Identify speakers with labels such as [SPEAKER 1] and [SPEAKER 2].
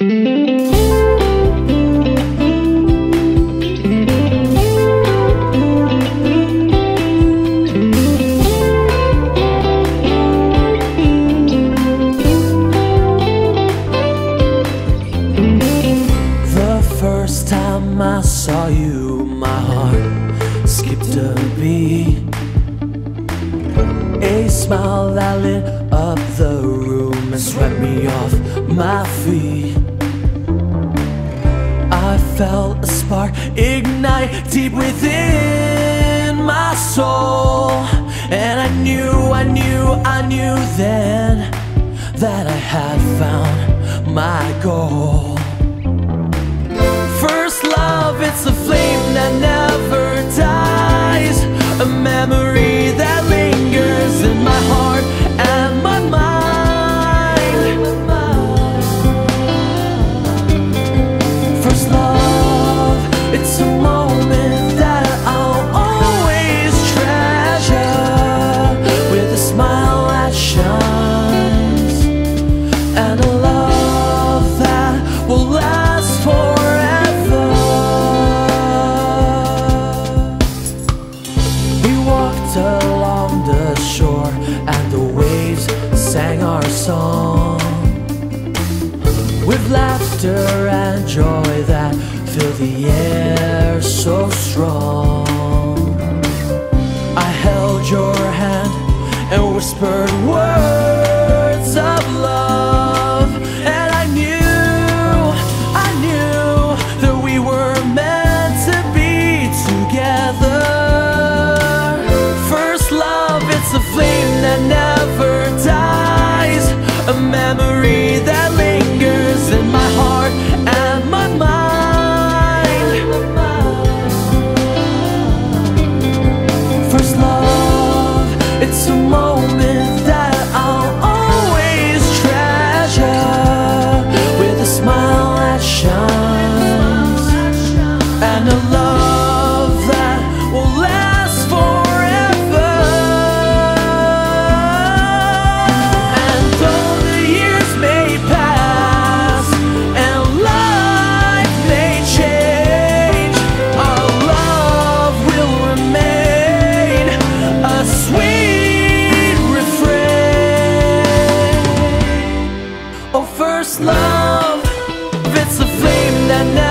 [SPEAKER 1] The first time I saw you, my heart skipped a beat. A smile that lit up the room and swept me off my feet. I felt a spark ignite deep within my soul. And I knew, I knew, I knew then that I had found my goal. First love, it's a flame that never and a love that will last forever. We walked along the shore, and the waves sang our song with laughter and joy that fill the air so strong. I held your hand and whispered words moment Oh, first love, it's a flame that never